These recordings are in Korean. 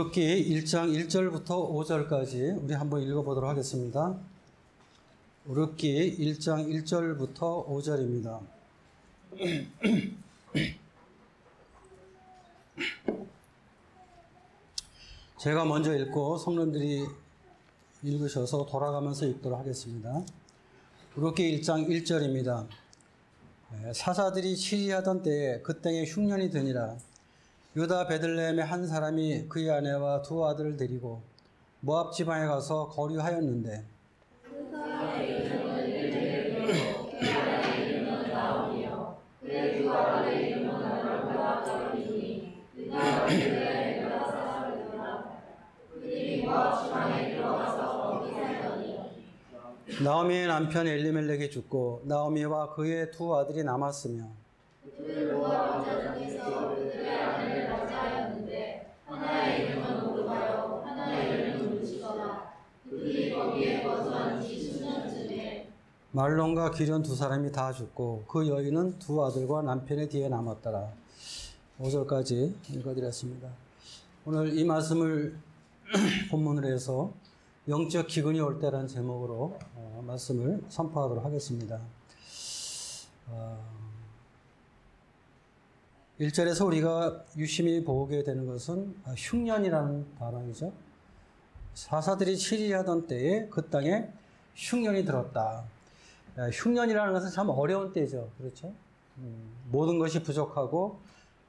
우르기 1장 1절부터 5절까지 우리 한번 읽어보도록 하겠습니다. 우르기 1장 1절부터 5절입니다. 제가 먼저 읽고 성령들이 읽으셔서 돌아가면서 읽도록 하겠습니다. 우르기 1장 1절입니다. 사사들이 치리하던 때에 그 땅에 흉년이 드니라. 유다 베들레헴의 한 사람이 그의 아내와 두 아들을 데리고 모압 지방에 가서 거류하였는데 나오미의 남편 엘리멜렉이 죽고 나오미와 그의 두 아들이 남았으며 그들 모압 왕자 중에서 그들의 아내를 맞이하였는데 하나의 이름은 오르바요 하나의 이름은 루시거라 그들이 거기에 거주한 지 10년쯤에 말론과 기련 두 사람이 다 죽고 그 여인은 두 아들과 남편의 뒤에 남았더라. 5절까지 읽어드렸습니다. 오늘 이 말씀을 본문으로 해서 영적 기근이 올 때라는 제목으로 어, 말씀을 선포하도록 하겠습니다. 어, 1절에서 우리가 유심히 보게 되는 것은 아, 흉년이라는 단어이죠. 사사들이 치리하던 때에 그 땅에 흉년이 들었다. 아, 흉년이라는 것은 참 어려운 때죠. 그렇죠? 음, 모든 것이 부족하고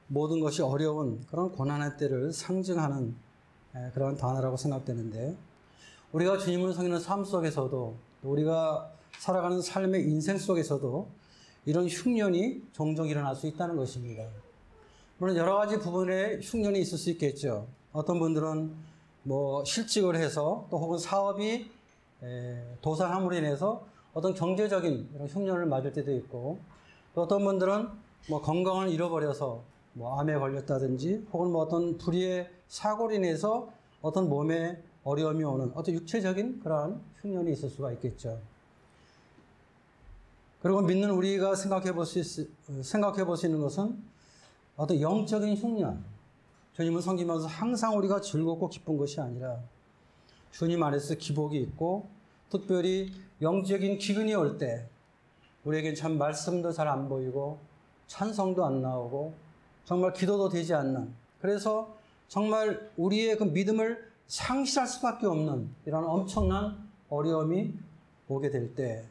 모든 것이 어려운 그런 고난의 때를 상징하는 에, 그런 단어라고 생각되는데 우리가 주님을 섬기는 삶 속에서도 또 우리가 살아가는 삶의 인생 속에서도 이런 흉년이 종종 일어날 수 있다는 것입니다. 물론 여러 가지 부분에 흉년이 있을 수 있겠죠. 어떤 분들은 뭐 실직을 해서 또 혹은 사업이 에, 도산함으로 인해서 어떤 경제적인 이런 흉년을 맞을 때도 있고 또 어떤 분들은 뭐 건강을 잃어버려서 뭐 암에 걸렸다든지 혹은 뭐 어떤 불의의 사고로 인해서 어떤 몸에 어려움이 오는 어떤 육체적인 그러한 흉년이 있을 수가 있겠죠. 그리고 믿는 우리가 생각해 볼 수, 있, 생각해 볼 수 있는 것은 어떤 영적인 흉년. 주님을 섬기면서 항상 우리가 즐겁고 기쁜 것이 아니라 주님 안에서 기복이 있고 특별히 영적인 기근이 올 때 우리에겐 참 말씀도 잘 안 보이고 찬성도 안 나오고 정말 기도도 되지 않는 그래서 정말 우리의 그 믿음을 상실할 수밖에 없는 이런 엄청난 어려움이 오게 될 때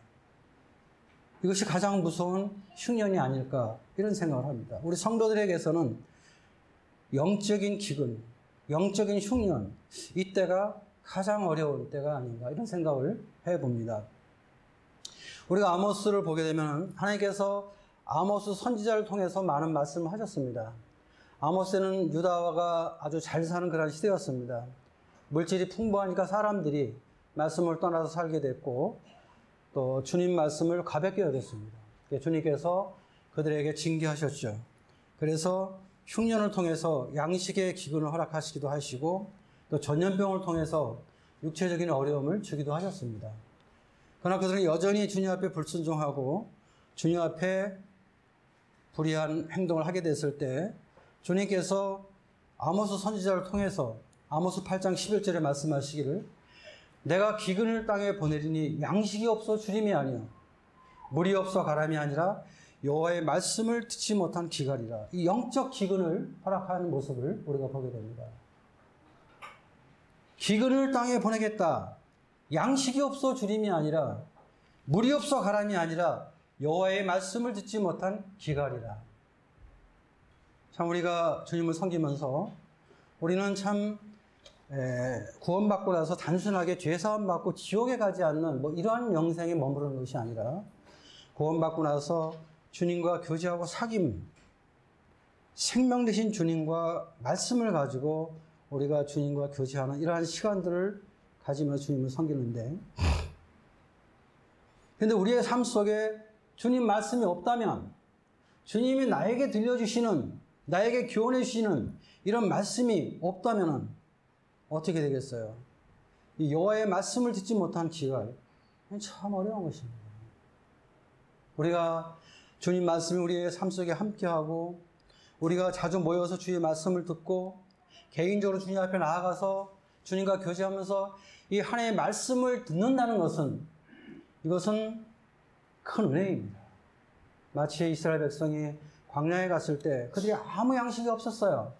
이것이 가장 무서운 흉년이 아닐까 이런 생각을 합니다. 우리 성도들에게서는 영적인 기근, 영적인 흉년 이때가 가장 어려운 때가 아닌가 이런 생각을 해봅니다. 우리가 아모스를 보게 되면 하나님께서 아모스 선지자를 통해서 많은 말씀을 하셨습니다. 아모스는 유다와가 아주 잘 사는 그런 시대였습니다. 물질이 풍부하니까 사람들이 말씀을 떠나서 살게 됐고 또 주님 말씀을 가볍게 여겼습니다. 주님께서 그들에게 징계하셨죠. 그래서 흉년을 통해서 양식의 기근을 허락하시기도 하시고 또 전염병을 통해서 육체적인 어려움을 주기도 하셨습니다. 그러나 그들은 여전히 주님 앞에 불순종하고 주님 앞에 불의한 행동을 하게 됐을 때 주님께서 아모스 선지자를 통해서 아모스 8장 11절에 말씀하시기를 내가 기근을 땅에 보내리니 양식이 없어 주림이 아니요 물이 없어 가람이 아니라 여호와의 말씀을 듣지 못한 기갈이라 이 영적 기근을 허락하는 모습을 우리가 보게 됩니다. 기근을 땅에 보내겠다. 양식이 없어 주림이 아니라 물이 없어 가람이 아니라 여호와의 말씀을 듣지 못한 기갈이라. 참 우리가 주님을 섬기면서 우리는 참 에, 구원받고 나서 단순하게 죄사함 받고 지옥에 가지 않는 뭐 이러한 명생에 머무르는 것이 아니라 구원받고 나서 주님과 교제하고 사귐 생명 되신 주님과 말씀을 가지고 우리가 주님과 교제하는 이러한 시간들을 가지면서 주님을 섬기는데 근데 우리의 삶 속에 주님 말씀이 없다면 주님이 나에게 들려주시는 나에게 교훈해 주시는 이런 말씀이 없다면 어떻게 되겠어요? 이 여호와의 말씀을 듣지 못한 기갈 참 어려운 것입니다. 우리가 주님 말씀이 우리의 삶 속에 함께하고 우리가 자주 모여서 주의 말씀을 듣고 개인적으로 주님 앞에 나아가서 주님과 교제하면서 이 하나님의 말씀을 듣는다는 것은 이것은 큰 은혜입니다. 마치 이스라엘 백성이 광야에 갔을 때 그들이 아무 양식이 없었어요.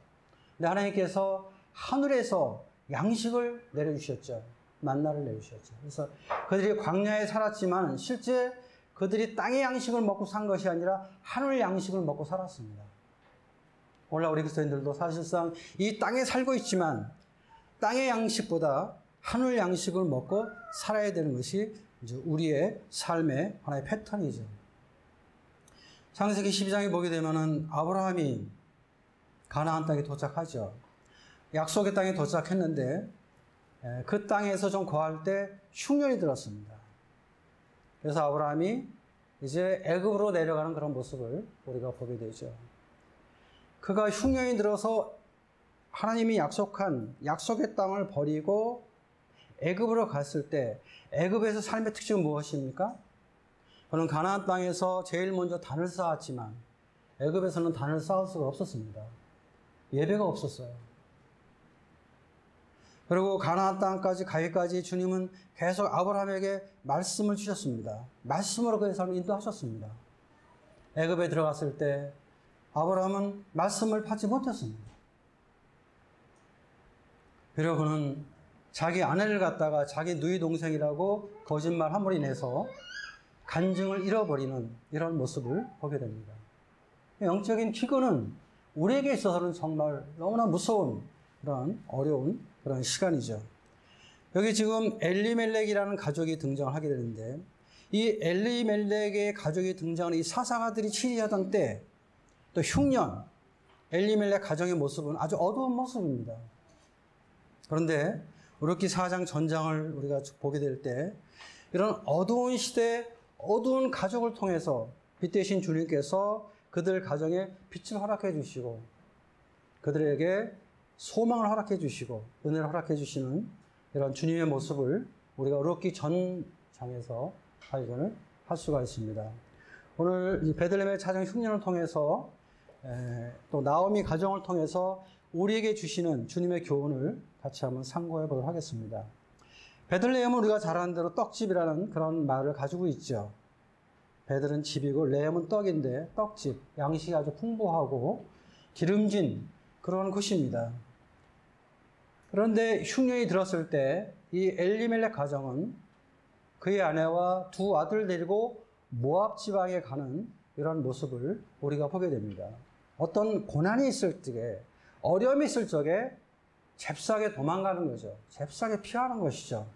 근데 하나님께서 하늘에서 양식을 내려주셨죠. 만나를 내주셨죠. 그래서 그들이 광야에 살았지만 실제 그들이 땅의 양식을 먹고 산 것이 아니라 하늘 양식을 먹고 살았습니다. 오늘 우리 그리스도인들도 사실상 이 땅에 살고 있지만 땅의 양식보다 하늘 양식을 먹고 살아야 되는 것이 이제 우리의 삶의 하나의 패턴이죠. 창세기 12장에 보게 되면은 아브라함이 가나안 땅에 도착하죠. 약속의 땅에 도착했는데 에, 그 땅에서 좀 거할 때 흉년이 들었습니다. 그래서 아브라함이 이제 애굽으로 내려가는 그런 모습을 우리가 보게 되죠. 그가 흉년이 들어서 하나님이 약속한 약속의 땅을 버리고 애굽으로 갔을 때 애굽에서 삶의 특징은 무엇입니까? 그는 가나안 땅에서 제일 먼저 단을 쌓았지만 애굽에서는 단을 쌓을 수가 없었습니다. 예배가 없었어요. 그리고 가나안 땅까지 가기까지 주님은 계속 아브라함에게 말씀을 주셨습니다. 말씀으로 그의 삶을 인도하셨습니다. 애굽에 들어갔을 때 아브라함은 말씀을 받지 못했습니다. 그리고 그는 자기 아내를 갖다가 자기 누이 동생이라고 거짓말 함으로 인해서 간증을 잃어버리는 이런 모습을 보게 됩니다. 영적인 기근은 우리에게 있어서는 정말 너무나 무서운 그런 어려운 그런 시간이죠. 여기 지금 엘리멜렉이라는 가족이 등장을 하게 되는데 이 엘리멜렉의 가족이 등장하는 이 사사가들이 치리하던 때 또 흉년 엘리멜렉 가정의 모습은 아주 어두운 모습입니다. 그런데 우르키 4장 전장을 우리가 보게 될 때 이런 어두운 시대 어두운 가족을 통해서 빛 대신 주님께서 그들 가정에 빛을 허락해 주시고 그들에게 소망을 허락해 주시고 은혜를 허락해 주시는 이런 주님의 모습을 우리가 우르키 전장에서 발견을 할 수가 있습니다. 오늘 이 베들레헴의 차정 흉년을 통해서 에, 또 나오미 가정을 통해서 우리에게 주시는 주님의 교훈을 같이 한번 상고해 보도록 하겠습니다. 베들레헴은 우리가 잘 아는 대로 떡집이라는 그런 말을 가지고 있죠. 베들은 집이고 레헴은 떡인데 떡집, 양식이 아주 풍부하고 기름진 그런 곳입니다. 그런데 흉년이 들었을 때 이 엘리멜렉 가정은 그의 아내와 두 아들 데리고 모압 지방에 가는 이런 모습을 우리가 보게 됩니다. 어떤 고난이 있을 적에 어려움이 있을 적에 잽싸게 도망가는 거죠. 잽싸게 피하는 것이죠.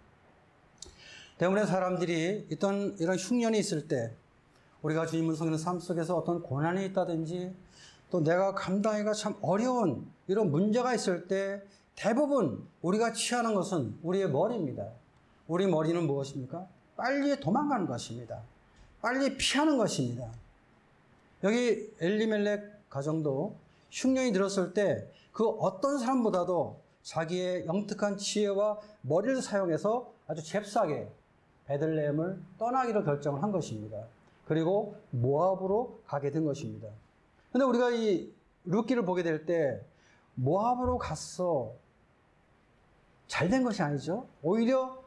때문에 사람들이 어떤 이런 흉년이 있을 때 우리가 주님을 섬기는 삶 속에서 어떤 고난이 있다든지 또 내가 감당하기가 참 어려운 이런 문제가 있을 때 대부분 우리가 취하는 것은 우리의 머리입니다. 우리 머리는 무엇입니까? 빨리 도망가는 것입니다. 빨리 피하는 것입니다. 여기 엘리멜렉 가정도 흉년이 들었을 때 그 어떤 사람보다도 자기의 영특한 지혜와 머리를 사용해서 아주 잽싸게 베들레헴을 떠나기로 결정을 한 것입니다. 그리고 모압으로 가게 된 것입니다. 근데 우리가 이 루키를 보게 될 때 모압으로 갔어 잘 된 것이 아니죠. 오히려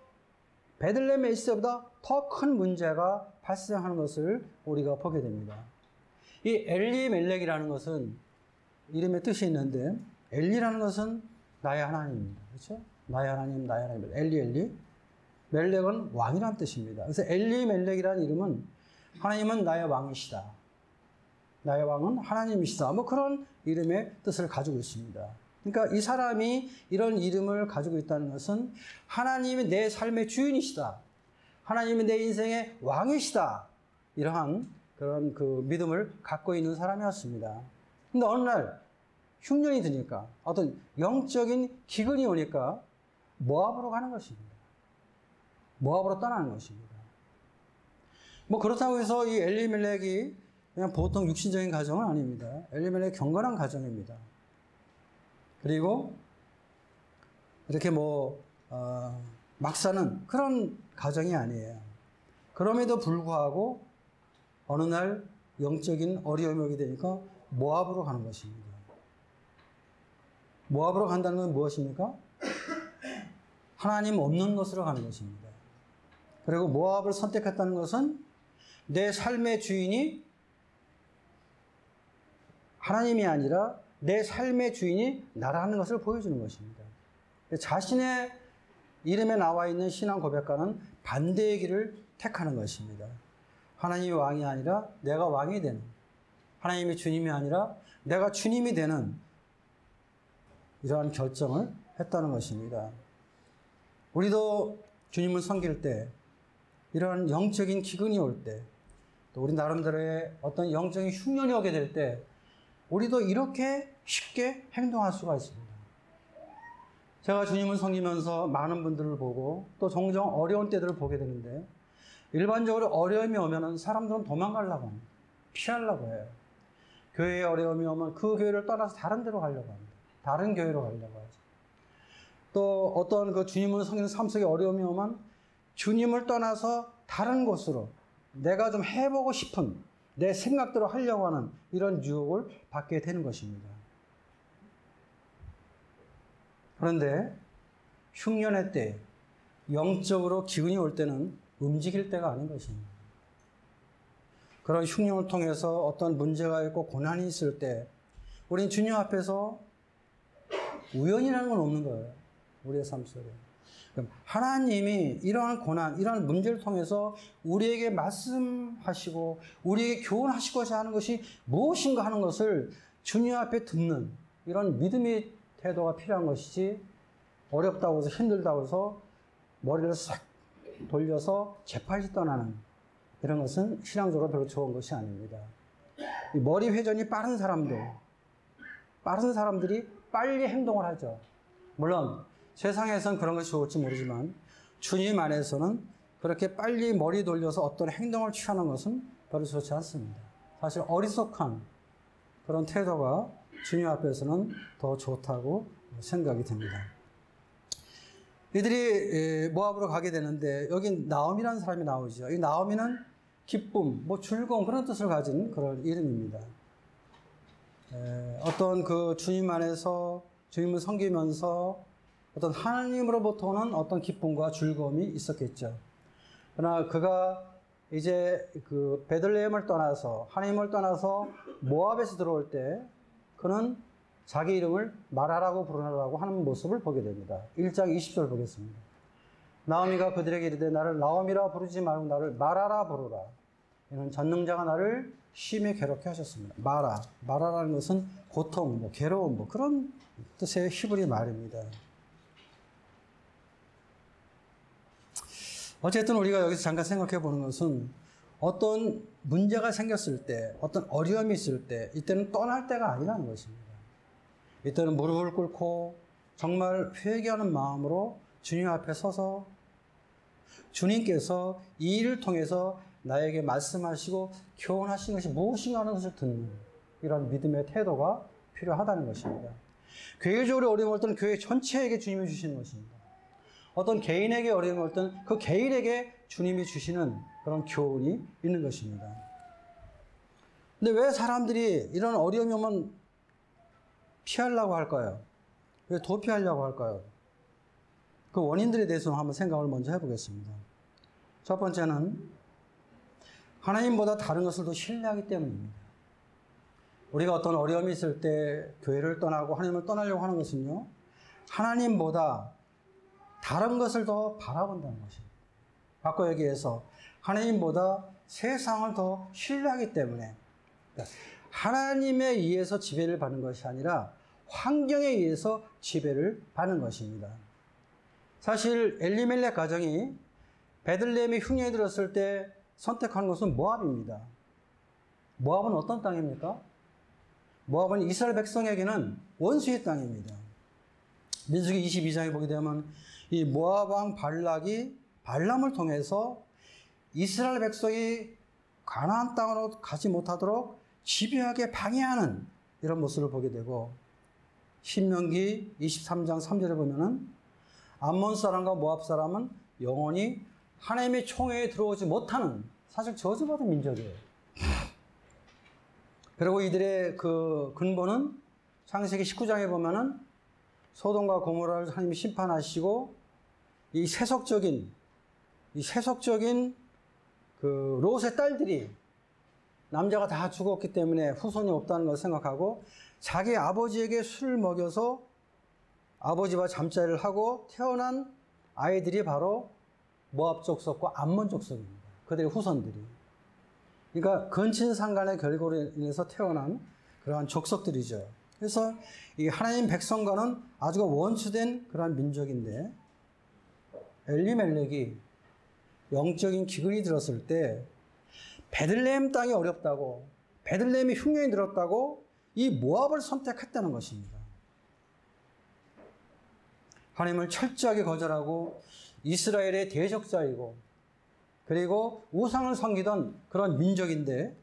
베들레헴에 있을 때보다 더 큰 문제가 발생하는 것을 우리가 보게 됩니다. 이 엘리멜렉이라는 것은 이름의 뜻이 있는데 엘리라는 것은 나의 하나님입니다. 그렇죠? 나의 하나님, 나의 하나님. 엘리 엘리. 멜렉은 왕이란 뜻입니다. 그래서 엘리 멜렉이라는 이름은 하나님은 나의 왕이시다. 나의 왕은 하나님이시다. 뭐 그런 이름의 뜻을 가지고 있습니다. 그러니까 이 사람이 이런 이름을 가지고 있다는 것은 하나님이 내 삶의 주인이시다. 하나님이 내 인생의 왕이시다. 이러한 그런 그 믿음을 갖고 있는 사람이었습니다. 근데 어느 날 흉년이 드니까 어떤 영적인 기근이 오니까 모압으로 가는 것입니다. 모압으로 떠나는 것입니다. 뭐 그렇다고 해서 이 엘리멜렉이 그냥 보통 육신적인 가정은 아닙니다. 엘리멜렉 경건한 가정입니다. 그리고 이렇게 뭐, 어, 막 사는 그런 가정이 아니에요. 그럼에도 불구하고 어느 날 영적인 어려움이 오게 되니까 모압으로 가는 것입니다. 모압으로 간다는 건 무엇입니까? 하나님 없는 곳으로 가는 것입니다. 그리고 모압을 선택했다는 것은 내 삶의 주인이 하나님이 아니라 내 삶의 주인이 나라는 것을 보여주는 것입니다. 자신의 이름에 나와 있는 신앙 고백과는 반대의 길을 택하는 것입니다. 하나님이 왕이 아니라 내가 왕이 되는, 하나님이 주님이 아니라 내가 주님이 되는 이러한 결정을 했다는 것입니다. 우리도 주님을 섬길 때, 이러한 영적인 기근이 올 때, 또 우리 나름대로의 어떤 영적인 흉년이 오게 될 때, 우리도 이렇게 쉽게 행동할 수가 있습니다. 제가 주님을 섬기면서 많은 분들을 보고 또 종종 어려운 때들을 보게 되는데 일반적으로 어려움이 오면은 사람들은 도망가려고 합니다. 피하려고 해요. 교회에 어려움이 오면 그 교회를 떠나서 다른 데로 가려고 합니다. 다른 교회로 가려고 하죠. 또 어떤 그 주님을 섬기는 삶 속에 어려움이 오면 주님을 떠나서 다른 곳으로 내가 좀 해보고 싶은 내 생각대로 하려고 하는 이런 유혹을 받게 되는 것입니다. 그런데 흉년의 때, 영적으로 기운이 올 때는 움직일 때가 아닌 것입니다. 그런 흉년을 통해서 어떤 문제가 있고 고난이 있을 때, 우린 주님 앞에서 우연이라는 건 없는 거예요. 우리의 삶 속에. 하나님이 이러한 고난, 이러한 문제를 통해서 우리에게 말씀하시고, 우리에게 교훈하시고자 하는 것이 무엇인가 하는 것을 주님 앞에 듣는 이런 믿음의 태도가 필요한 것이지, 어렵다고 해서 힘들다고 해서 머리를 싹 돌려서 재빨리 떠나는 이런 것은 신앙적으로 별로 좋은 것이 아닙니다. 머리 회전이 빠른 사람들, 빠른 사람들이 빨리 행동을 하죠. 물론 세상에선 그런 것이 좋을지 모르지만 주님 안에서는 그렇게 빨리 머리 돌려서 어떤 행동을 취하는 것은 별로 좋지 않습니다. 사실 어리석한 그런 태도가 주님 앞에서는 더 좋다고 생각이 됩니다. 이들이 모압으로 가게 되는데 여기 나옴이라는 사람이 나오죠. 이 나옴이는 기쁨, 뭐 즐거움 그런 뜻을 가진 그런 이름입니다. 어떤 그 주님 안에서 주님을 섬기면서 어떤 하나님으로부터 오는 어떤 기쁨과 즐거움이 있었겠죠. 그러나 그가 이제 그 베들레헴을 떠나서 하나님을 떠나서 모압에서 들어올 때 그는 자기 이름을 말하라고 부르라고 하는 모습을 보게 됩니다. 1장 20절 보겠습니다. 나오미가 그들에게 이르되 나를 나오미라 부르지 말고 나를 말하라 부르라. 이는 전능자가 나를 심히 괴롭게 하셨습니다. 마라. 마라라는 것은 고통, 뭐 괴로움, 뭐 그런 뜻의 히브리 말입니다. 어쨌든 우리가 여기서 잠깐 생각해 보는 것은 어떤 문제가 생겼을 때, 어떤 어려움이 있을 때, 이때는 떠날 때가 아니라는 것입니다. 이때는 무릎을 꿇고 정말 회개하는 마음으로 주님 앞에 서서 주님께서 이 일을 통해서 나에게 말씀하시고 교훈하신 것이 무엇인가 하는 것을 듣는 이런 믿음의 태도가 필요하다는 것입니다. 교회적으로 올 때는 교회 전체에게 주님이 주시는 것입니다. 어떤 개인에게 어려움이 올 때는 그 개인에게 주님이 주시는 그런 교훈이 있는 것입니다. 근데 왜 사람들이 이런 어려움이 오면 피하려고 할까요? 왜 도피하려고 할까요? 그 원인들에 대해서 한번 생각을 먼저 해보겠습니다. 첫 번째는 하나님보다 다른 것을 더 신뢰하기 때문입니다. 우리가 어떤 어려움이 있을 때 교회를 떠나고 하나님을 떠나려고 하는 것은요, 하나님보다 다른 것을 더 바라본다는 것입니다. 바꿔 얘기해서 하나님보다 세상을 더 신뢰하기 때문에 하나님에 의해서 지배를 받는 것이 아니라 환경에 의해서 지배를 받는 것입니다. 사실 엘리멜렉 가정이 베들레헴의 흉년이 들었을 때 선택한 것은 모압입니다. 모압은 어떤 땅입니까? 모압은 이스라엘 백성에게는 원수의 땅입니다. 민수기 22장에 보게 되면 이왕 발락이 발람을 통해서 이스라엘 백성이 가나안 땅으로 가지 못하도록 집요하게 방해하는 이런 모습을 보게 되고 신명기 23장 3절에 보면은 암몬 사람과 모압 사람은 영원히 하나님의 총회에 들어오지 못하는 사실 저주받은 민족이에요. 그리고 이들의 그 근본은 창세기 19장에 보면은 소돔과 고모라를 하나님이 심판하시고 이 세속적인 이 세속적인 그 롯의 딸들이 남자가 다 죽었기 때문에 후손이 없다는 걸 생각하고 자기 아버지에게 술을 먹여서 아버지와 잠자리를 하고 태어난 아이들이 바로 모압 족속과 암몬 족속입니다. 그들의 후손들이. 그러니까 근친상간의 결과로 인해서 태어난 그러한 족속들이죠. 그래서 이 하나님 백성과는 아주 원수된 그러한 민족인데 엘리멜렉이 영적인 기근이 들었을 때 베들레헴 땅이 어렵다고 베들레헴이 흉년이 들었다고 이 모압을 선택했다는 것입니다. 하나님을 철저하게 거절하고 이스라엘의 대적자이고 그리고 우상을 섬기던 그런 민족인데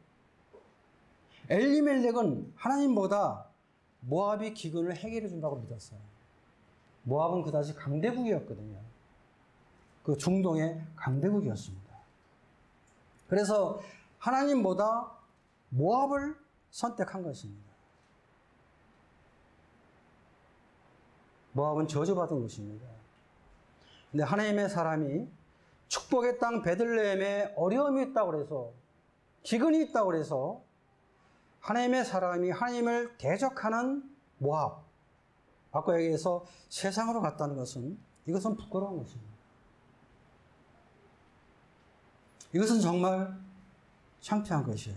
엘리멜렉은 하나님보다 모압이 기근을 해결해 준다고 믿었어요. 모압은 그다지 강대국이었거든요. 그 중동의 강대국이었습니다. 그래서 하나님보다 모압을 선택한 것입니다. 모압은 저주받은 것입니다. 근데 하나님의 사람이 축복의 땅 베들레헴에 어려움이 있다고 해서 기근이 있다고 해서 하나님의 사람이 하나님을 대적하는 모압 아까 얘기해서 세상으로 갔다는 것은 이것은 부끄러운 것입니다. 이것은 정말 창피한 것이에요.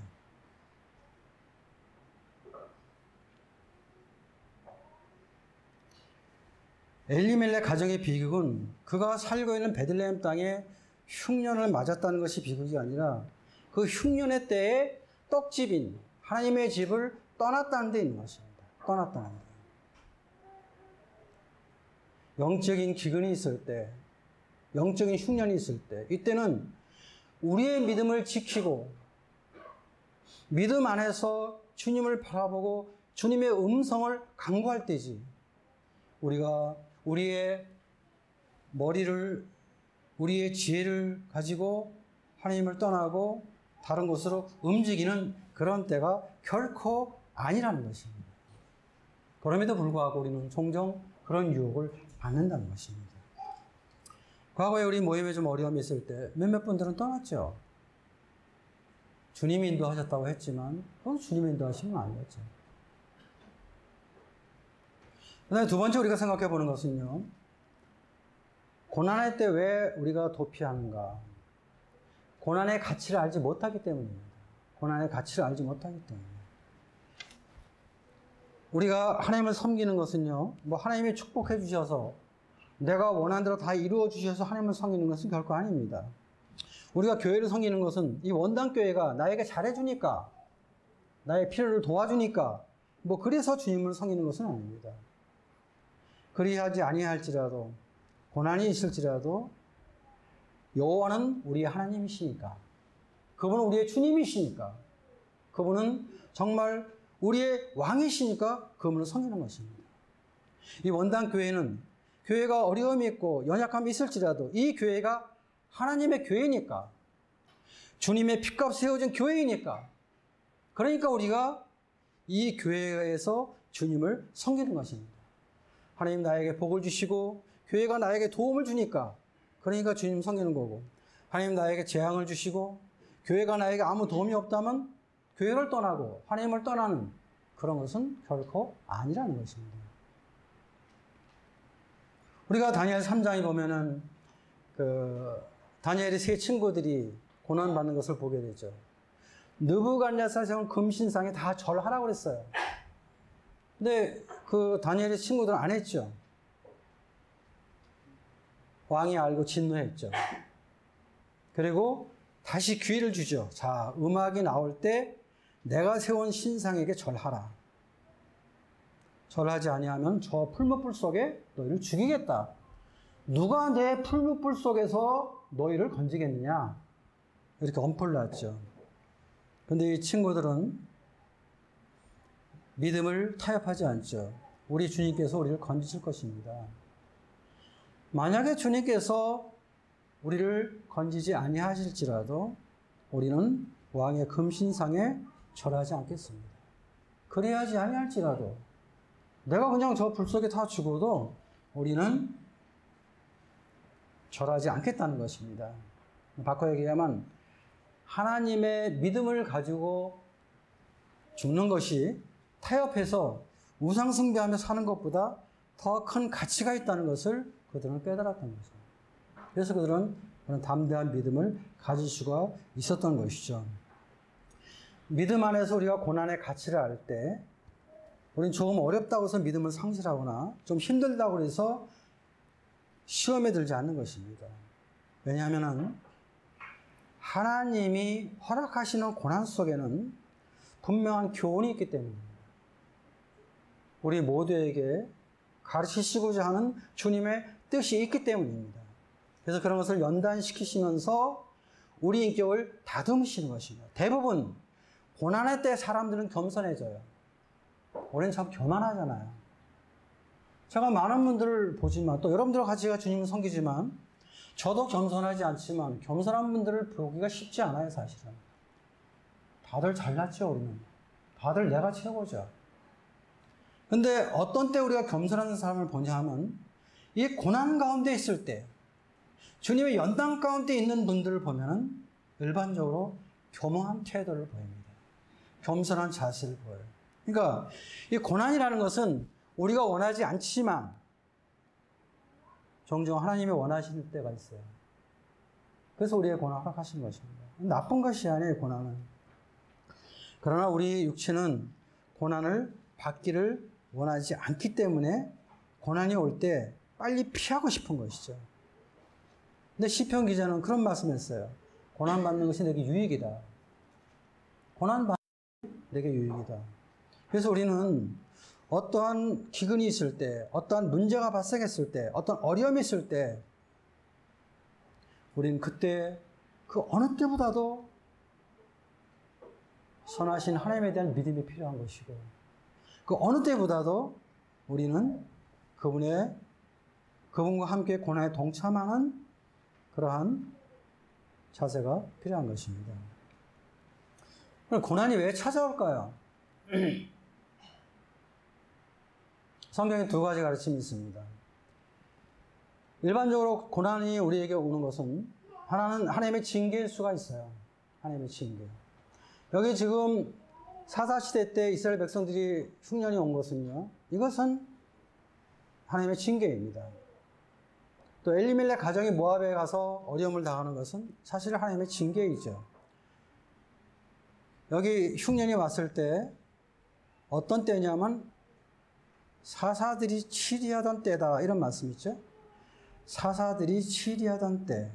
엘리멜렉 가정의 비극은 그가 살고 있는 베들레헴 땅에 흉년을 맞았다는 것이 비극이 아니라 그 흉년의 때에 떡집인 하나님의 집을 떠났다는 데 있는 것입니다. 떠났다는 데. 영적인 기근이 있을 때, 영적인 흉년이 있을 때, 이때는 우리의 믿음을 지키고 믿음 안에서 주님을 바라보고 주님의 음성을 강구할 때지. 우리가 우리의 머리를 우리의 지혜를 가지고 하나님을 떠나고 다른 곳으로 움직이는 그런 때가 결코 아니라는 것입니다. 그럼에도 불구하고 우리는 종종 그런 유혹을 받는다는 것입니다. 과거에 우리 모임에 좀 어려움이 있을 때 몇몇 분들은 떠났죠. 주님이 인도하셨다고 했지만 그건 주님이 인도하신 건 아니었죠. 그 다음에 두 번째 우리가 생각해 보는 것은요. 고난할 때 왜 우리가 도피하는가? 고난의 가치를 알지 못하기 때문입니다. 고난의 가치를 알지 못하기 때문에. 우리가 하나님을 섬기는 것은요, 뭐 하나님이 축복해 주셔서 내가 원하는 대로 다 이루어 주셔서 하나님을 섬기는 것은 결코 아닙니다. 우리가 교회를 섬기는 것은 이 원당 교회가 나에게 잘해 주니까, 나의 필요를 도와주니까, 뭐 그래서 주님을 섬기는 것은 아닙니다. 그리하지 아니할지라도, 고난이 있을지라도, 여호와는 우리의 하나님이시니까, 그분은 우리의 주님이시니까, 그분은 정말 우리의 왕이시니까 그분을 섬기는 것입니다. 이 원당 교회는 교회가 어려움이 있고 연약함이 있을지라도 이 교회가 하나님의 교회니까 주님의 피값 세워진 교회이니까 그러니까 우리가 이 교회에서 주님을 섬기는 것입니다. 하나님 나에게 복을 주시고 교회가 나에게 도움을 주니까 그러니까 주님 섬기는 거고 하나님 나에게 재앙을 주시고 교회가 나에게 아무 도움이 없다면 교회를 떠나고 하나님을 떠나는 그런 것은 결코 아니라는 것입니다. 우리가 다니엘 3장에 보면은 그 다니엘의 세 친구들이 고난 받는 것을 보게 되죠. 느부갓네살 세운 금신상에 다 절하라고 그랬어요. 근데 그 다니엘의 친구들은 안 했죠. 왕이 알고 진노했죠. 그리고 다시 기회를 주죠. 자, 음악이 나올 때 내가 세운 신상에게 절하라. 절하지 아니하면 저 풀무불 속에 너희를 죽이겠다. 누가 내 풀무불 속에서 너희를 건지겠느냐? 이렇게 엄포를 놨죠. 근데 이 친구들은 믿음을 타협하지 않죠. 우리 주님께서 우리를 건지실 것입니다. 만약에 주님께서 우리를 건지지 아니하실지라도 우리는 왕의 금신상에 절하지 않겠습니다. 그래야지 아니할지라도 내가 그냥 저 불 속에 다 죽어도 우리는 절하지 않겠다는 것입니다. 바꿔 얘기하면 하나님의 믿음을 가지고 죽는 것이 타협해서 우상숭배하며 사는 것보다 더 큰 가치가 있다는 것을 그들은 깨달았던 거죠. 그래서 그들은 그런 담대한 믿음을 가질 수가 있었던 것이죠. 믿음 안에서 우리가 고난의 가치를 알 때, 우리는 조금 어렵다고 해서 믿음을 상실하거나 좀 힘들다고 해서 시험에 들지 않는 것입니다. 왜냐하면 하나님이 허락하시는 고난 속에는 분명한 교훈이 있기 때문입니다. 우리 모두에게 가르치시고자 하는 주님의 뜻이 있기 때문입니다. 그래서 그런 것을 연단시키시면서 우리 인격을 다듬으시는 것입니다. 대부분 고난의 때 사람들은 겸손해져요. 우리는 참 교만하잖아요. 제가 많은 분들을 보지만 또 여러분들과 같이 제가 주님을 섬기지만 저도 겸손하지 않지만 겸손한 분들을 보기가 쉽지 않아요, 사실은. 다들 잘났죠, 우리는. 다들 내가 최고죠. 근데 어떤 때 우리가 겸손한 사람을 보냐 하면 이 고난 가운데 있을 때 주님의 연단 가운데 있는 분들을 보면 일반적으로 교만한 태도를 보입니다. 겸손한 자세를 보여요. 그러니까 이 고난이라는 것은 우리가 원하지 않지만 종종 하나님이 원하시는 때가 있어요. 그래서 우리의 고난 허락하신 것입니다. 나쁜 것이 아니에요, 고난은. 그러나 우리 육체는 고난을 받기를 원하지 않기 때문에 고난이 올 때 빨리 피하고 싶은 것이죠. 근데 시편 기자는 그런 말씀했어요. 고난 받는 것이 내게 유익이다. 고난 받는 것이 내게 유익이다. 그래서 우리는 어떠한 기근이 있을 때, 어떠한 문제가 발생했을 때, 어떤 어려움이 있을 때, 우리는 그때 그 어느 때보다도 선하신 하나님에 대한 믿음이 필요한 것이고, 그 어느 때보다도 우리는 그분의, 그분과 함께 고난에 동참하는 그러한 자세가 필요한 것입니다. 그럼 고난이 왜 찾아올까요? 성경에 두 가지 가르침이 있습니다. 일반적으로 고난이 우리에게 오는 것은 하나는 하나님의 징계일 수가 있어요. 하나님의 징계. 여기 지금 사사시대 때 이스라엘 백성들이 흉년이 온 것은요. 이것은 하나님의 징계입니다. 또 엘리멜렉 가정이 모압에 가서 어려움을 당하는 것은 사실 하나님의 징계이죠. 여기 흉년이 왔을 때 어떤 때냐면 사사들이 치리하던 때다 이런 말씀 있죠. 사사들이 치리하던 때.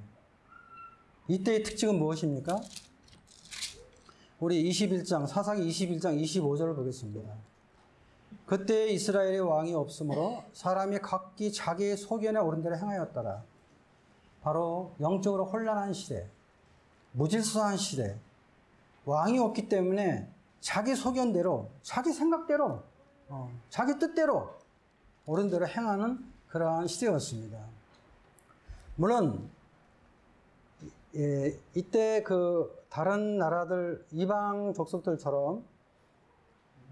이때의 특징은 무엇입니까? 우리 21장 사사기 21장 25절을 보겠습니다. 그때 이스라엘의 왕이 없으므로 사람이 각기 자기의 소견에 오른 대로 행하였더라. 바로 영적으로 혼란한 시대, 무질서한 시대, 왕이 없기 때문에 자기 소견대로, 자기 생각대로, 어, 자기 뜻대로 옳은 대로 행하는 그러한 시대였습니다. 물론 예, 이때 그 다른 나라들 이방 족속들처럼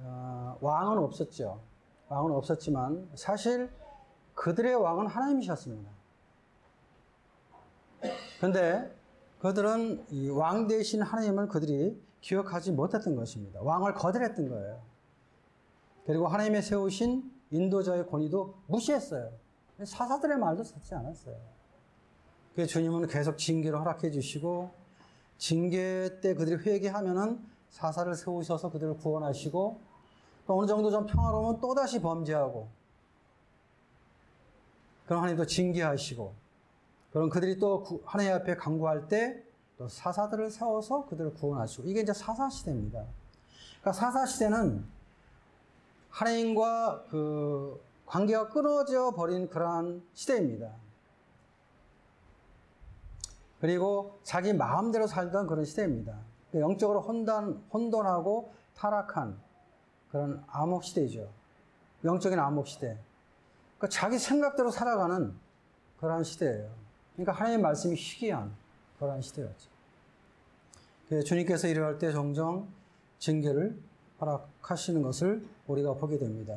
어, 왕은 없었죠. 왕은 없었지만 사실 그들의 왕은 하나님이셨습니다. 그런데 그들은 왕 대신 하나님을 그들이 기억하지 못했던 것입니다. 왕을 거절했던 거예요. 그리고 하나님의 세우신 인도자의 권위도 무시했어요. 사사들의 말도 듣지 않았어요. 그래서 주님은 계속 징계를 허락해 주시고 징계 때 그들이 회개하면은 사사를 세우셔서 그들을 구원하시고 또 어느 정도 좀 평화로우면 또 다시 범죄하고 그럼 하나님도 징계하시고 그럼 그들이 또 하나님 앞에 강구할 때 또 사사들을 세워서 그들을 구원하시고 이게 이제 사사 시대입니다. 그러니까 사사 시대는 하나님과 그 관계가 끊어져 버린 그러한 시대입니다. 그리고 자기 마음대로 살던 그런 시대입니다. 영적으로 혼돈, 혼돈하고 타락한 그런 암흑 시대죠. 영적인 암흑 시대. 그러니까 자기 생각대로 살아가는 그러한 시대예요. 그러니까 하나님의 말씀이 희귀한 그러한 시대였죠. 주님께서 일어날 때 종종 징계를 허락하시는 것을 우리가 보게 됩니다.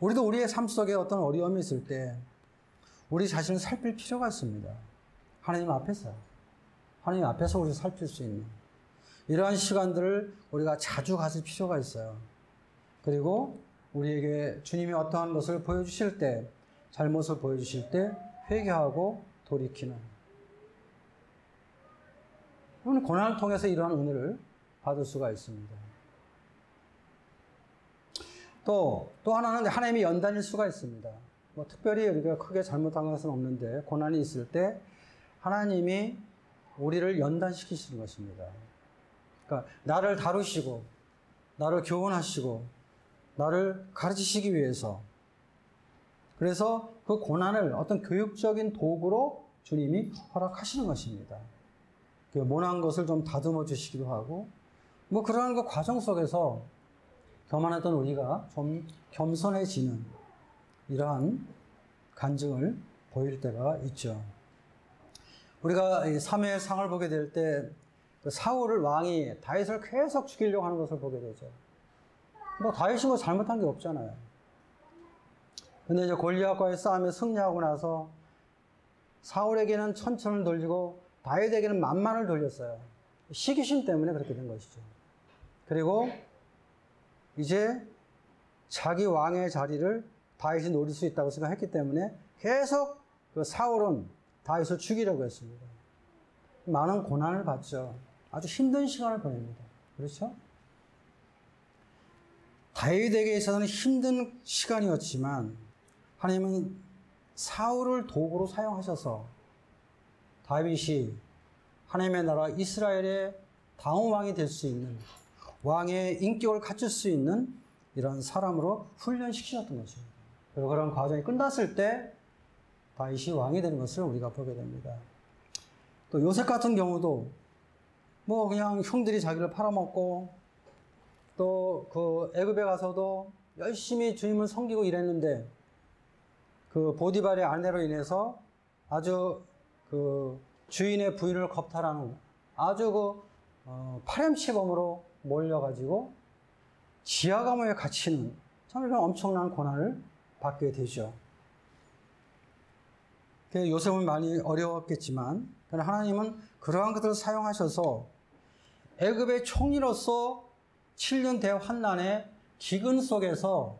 우리도 우리의 삶 속에 어떤 어려움이 있을 때 우리 자신을 살필 필요가 있습니다. 하나님 앞에서. 하나님 앞에서 우리 살필 수 있는. 이러한 시간들을 우리가 자주 가질 필요가 있어요. 그리고 우리에게 주님이 어떠한 것을 보여주실 때, 잘못을 보여주실 때 회개하고 돌이키는. 이건 고난을 통해서 이러한 은혜를 받을 수가 있습니다. 또, 또 하나는 하나님이 연단일 수가 있습니다. 뭐 특별히 우리가 크게 잘못한 것은 없는데, 고난이 있을 때 하나님이 우리를 연단시키시는 것입니다. 그러니까 나를 다루시고, 나를 교훈하시고, 나를 가르치시기 위해서. 그래서 그 고난을 어떤 교육적인 도구로 주님이 허락하시는 것입니다. 그 모난 것을 좀 다듬어 주시기도 하고, 뭐 그러한 그 과정 속에서 교만했던 우리가 좀 겸손해지는 이러한 간증을 보일 때가 있죠. 우리가 3회 상을 보게 될때 그 사울을 왕이 다윗을 계속 죽이려고 하는 것을 보게 되죠. 뭐 다윗이 뭐 잘못한 게 없잖아요. 근데 이제 골리앗과의 싸움에 승리하고 나서 사울에게는 천천을 돌리고 다윗에게는 만만을 돌렸어요. 시기심 때문에 그렇게 된 것이죠. 그리고 이제 자기 왕의 자리를 다윗이 노릴 수 있다고 생각했기 때문에 계속 그 사울은 다윗을 죽이려고 했습니다. 많은 고난을 받죠. 아주 힘든 시간을 보냅니다. 그렇죠? 다윗에게 있어서는 힘든 시간이었지만 하나님은 사울을 도구로 사용하셔서 다윗이 하나님의 나라 이스라엘의 다음 왕이 될 수 있는 왕의 인격을 갖출 수 있는 이런 사람으로 훈련시키셨던 것입니다. 그리고 그런 과정이 끝났을 때 다윗이 왕이 되는 것을 우리가 보게 됩니다. 또 요셉 같은 경우도 뭐 그냥 형들이 자기를 팔아먹고 또 그 애굽에 가서도 열심히 주님을 섬기고 일했는데 그 보디발의 아내로 인해서 아주 그 주인의 부인을 겁탈하는 아주 그 어, 파렴치범으로 몰려가지고 지하 감옥에 갇히는 참 이런 엄청난 고난을 받게 되죠. 요셉은 많이 어려웠겠지만 하나님은 그러한 것들을 사용하셔서 애굽의 총리로서 7년 대환난의 기근 속에서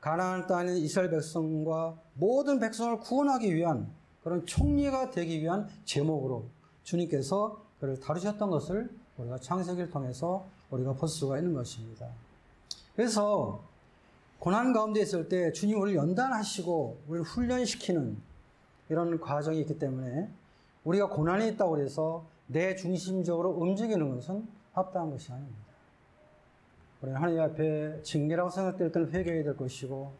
가나안 땅에 이스라엘 백성과 모든 백성을 구원하기 위한 그런 총리가 되기 위한 제목으로 주님께서 그를 다루셨던 것을 우리가 창세기를 통해서 우리가 볼 수가 있는 것입니다. 그래서 고난 가운데 있을 때 주님 우리를 연단하시고 우리를 훈련시키는 이런 과정이 있기 때문에 우리가 고난이 있다고 해서 내 중심적으로 움직이는 것은 합당한 것이 아닙니다. 우리는 하나님 앞에 징계라고 생각될 때는 회개해야 될 것이고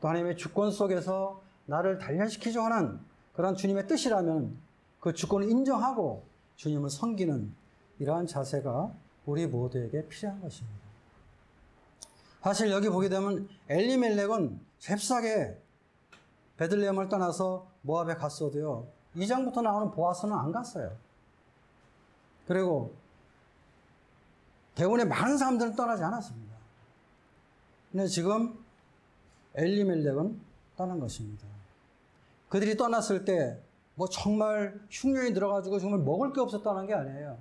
또 하나님의 주권 속에서 나를 단련시키려 하는 그런 주님의 뜻이라면 그 주권을 인정하고 주님을 섬기는 이러한 자세가 우리 모두에게 필요한 것입니다. 사실 여기 보게 되면 엘리멜렉은 잽싸게 베들레헴을 떠나서 모압에 갔어도요. 2장부터 나오는 보아스는 안 갔어요. 그리고 대원의 많은 사람들은 떠나지 않았습니다. 근데 지금 엘리멜렉은 떠난 것입니다. 그들이 떠났을 때 뭐 정말 흉년이 들어가지고 정말 먹을 게 없었다는 게 아니에요.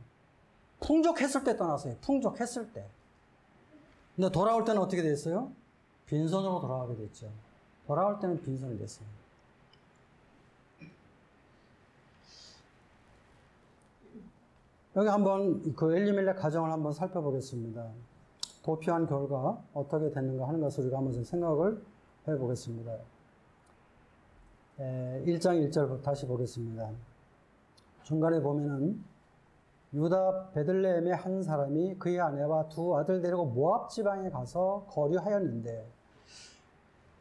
풍족했을 때 떠났어요. 풍족했을 때. 근데 돌아올 때는 어떻게 됐어요? 빈손으로 돌아가게 됐죠. 돌아올 때는 빈손이 됐어요. 여기 한번 그 엘리멜렉 가정을 한번 살펴보겠습니다. 도피한 결과 어떻게 됐는가 하는 것을 우리가 한번 생각을 해보겠습니다. 1장 1절 다시 보겠습니다. 중간에 보면은 유다 베들레헴의 한 사람이 그의 아내와 두 아들 데리고 모압 지방에 가서 거류하였는데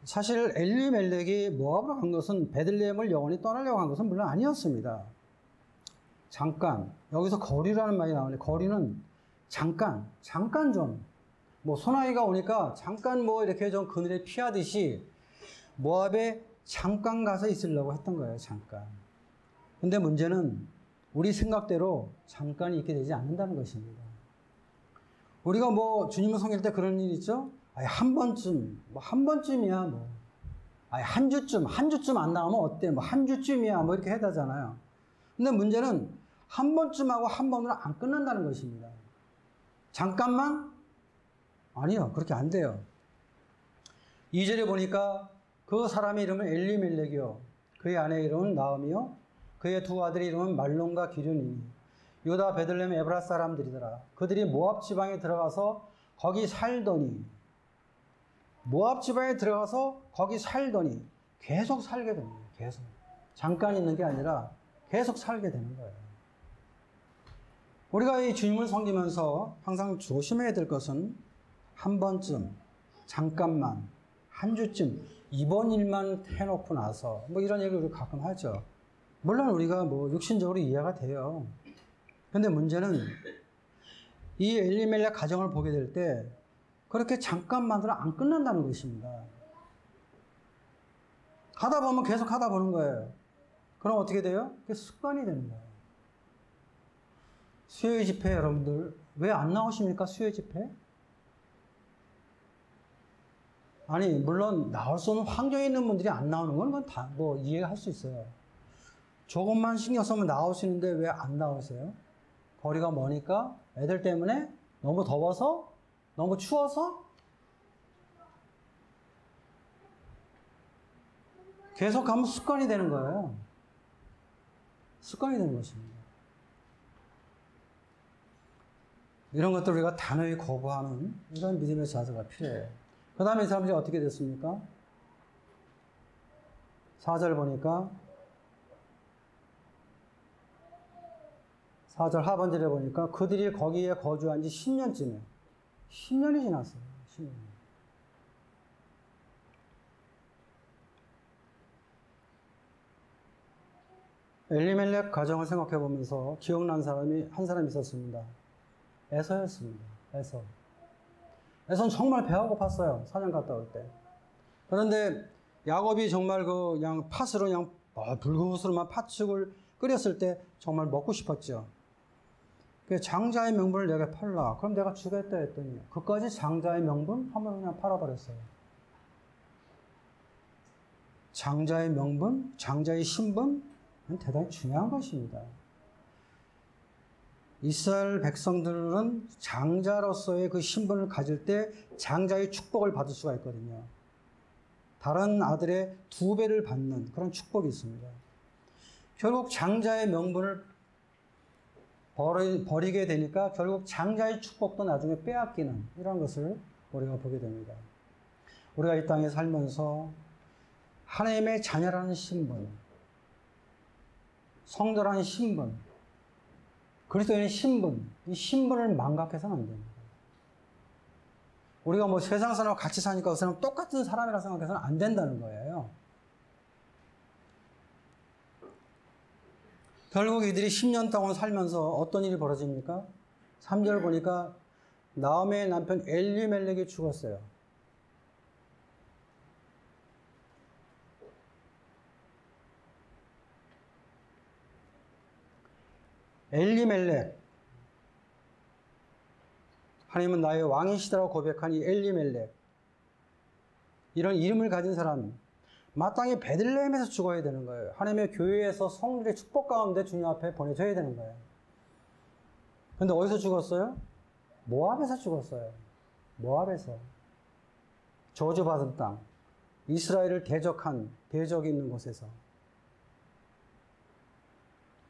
사실 엘리멜렉이 모압으로 간 것은 베들레헴을 영원히 떠나려고 한 것은 물론 아니었습니다. 잠깐 여기서 거리라는 말이 나오는데 거리는 잠깐 잠깐 좀 뭐 소나기가 오니까 잠깐 뭐 이렇게 좀 그늘에 피하듯이 모압에 잠깐 가서 있으려고 했던 거예요 잠깐 근데 문제는 우리 생각대로 잠깐이 있게 되지 않는다는 것입니다 우리가 뭐 주님을 섬길 때 그런 일 있죠? 아니, 한 번쯤 뭐 한 번쯤이야 뭐 아니, 한 주쯤, 한 주쯤 안 나오면 어때? 뭐, 한 주쯤이야. 뭐, 이렇게 해다잖아요. 근데 문제는 한 번쯤 하고 한 번으로 안 끝난다는 것입니다. 잠깐만? 아니요. 그렇게 안 돼요. 2절에 보니까 그 사람의 이름은 엘리멜렉이요. 그의 아내 이름은 나음이요. 그의 두 아들의 이름은 말론과 기륜이니. 유다 베들레헴 에브라 사람들이더라. 그들이 모압 지방에 들어가서 거기 살더니 모압 지방에 들어가서 거기 살더니 계속 살게 됩니다. 계속. 잠깐 있는 게 아니라 계속 살게 되는 거예요. 우리가 이 주님을 섬기면서 항상 조심해야 될 것은 한 번쯤, 잠깐만, 한 주쯤, 이번 일만 해놓고 나서, 뭐 이런 얘기를 가끔 하죠. 물론 우리가 뭐 육신적으로 이해가 돼요. 근데 문제는 이 엘리멜렉 가정을 보게 될 때 그렇게 잠깐만으로 안 끝난다는 것입니다. 하다 보면 계속 하다 보는 거예요. 그럼 어떻게 돼요? 그게 습관이 되는 거예요. 수요일 집회 여러분들 왜 안 나오십니까? 수요일 집회? 아니 물론 나올 수 없는 환경에 있는 분들이 안 나오는 건 다 뭐 이해할 수 있어요. 조금만 신경 쓰면 나오시는데 왜 안 나오세요? 거리가 머니까 애들 때문에 너무 더워서 너무 추워서 계속 가면 습관이 되는 거예요. 습관이 되는 것입니다. 이런 것들 우리가 단호히 거부하는 이런 믿음의 자세가 필요해요. 그 다음에 이 사람들이 어떻게 됐습니까? 4절 보니까 4절 하반절에 보니까 그들이 거기에 거주한 지 10년쯤에 10년이 지났어요. 10년. 엘리멜렉 가정을 생각해 보면서 기억난 사람이 한 사람 있었습니다. 에서였습니다. 에서. 에서는 정말 배가 고팠어요. 사냥 갔다 올 때. 그런데 야곱이 정말 그 그냥 팥으로 그냥 불구스름한 팥죽을 끓였을 때 정말 먹고 싶었죠. 그 장자의 명분을 내가 팔라. 그럼 내가 주겠다 했더니 그까지 장자의 명분 한번 그냥 팔아버렸어요. 장자의 명분, 장자의 신분, 대단히 중요한 것입니다. 이스라엘 백성들은 장자로서의 그 신분을 가질 때 장자의 축복을 받을 수가 있거든요. 다른 아들의 두 배를 받는 그런 축복이 있습니다. 결국 장자의 명분을 버리, 버리 게 되니까 결국 장자의 축복도 나중에 빼앗기는 이런 것을 우리가 보게 됩니다. 우리가 이 땅에 살면서 하나님의 자녀라는 신분, 성도라는 신분, 그리스도인의 신분, 이 신분을 망각해서는 안 됩니다. 우리가 뭐 세상 사람과 같이 사니까 그 사람 똑같은 사람이라 생각해서는 안 된다는 거예요. 결국 이들이 10년 동안 살면서 어떤 일이 벌어집니까? 3절 보니까 나음의 남편 엘리멜렉이 죽었어요. 엘리멜렉 하나님은 나의 왕이시다라고 고백한 이 엘리멜렉 이런 이름을 가진 사람 마땅히 베들레헴에서 죽어야 되는 거예요. 하나님의 교회에서 성들의 축복 가운데 주님 앞에 보내줘야 되는 거예요. 근데 어디서 죽었어요? 모압에서 죽었어요. 모압에서. 저주받은 땅. 이스라엘을 대적한 대적이 있는 곳에서.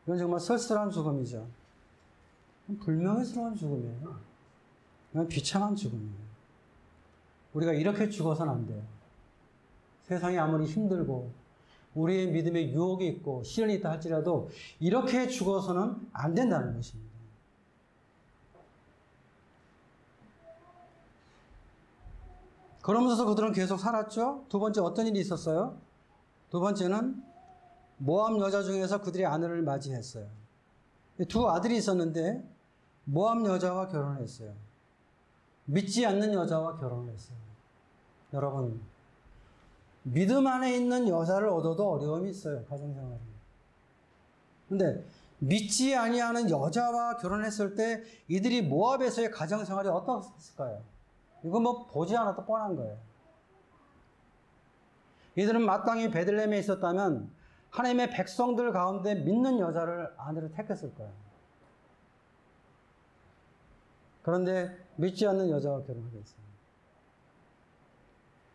이건 정말 쓸쓸한 죽음이죠. 불명예스러운 죽음이에요. 이건 비참한 죽음이에요. 우리가 이렇게 죽어서는 안 돼요. 세상이 아무리 힘들고 우리의 믿음에 유혹이 있고 시련이 있다 할지라도 이렇게 죽어서는 안 된다는 것입니다. 그러면서 그들은 계속 살았죠. 두 번째 어떤 일이 있었어요? 두 번째는 모함 여자 중에서 그들의 아내를 맞이했어요. 두 아들이 있었는데 모함 여자와 결혼했어요. 믿지 않는 여자와 결혼을 했어요. 여러분, 믿음 안에 있는 여자를 얻어도 어려움이 있어요. 가정생활에. 근데 믿지 아니하는 여자와 결혼했을 때 이들이 모압에서의 가정생활이 어떻을까요? 이거 뭐 보지 않아도 뻔한 거예요. 이들은 마땅히 베들레헴에 있었다면 하나님의 백성들 가운데 믿는 여자를 아내로 택했을 거예요. 그런데 믿지 않는 여자와 결혼하게 됐어요.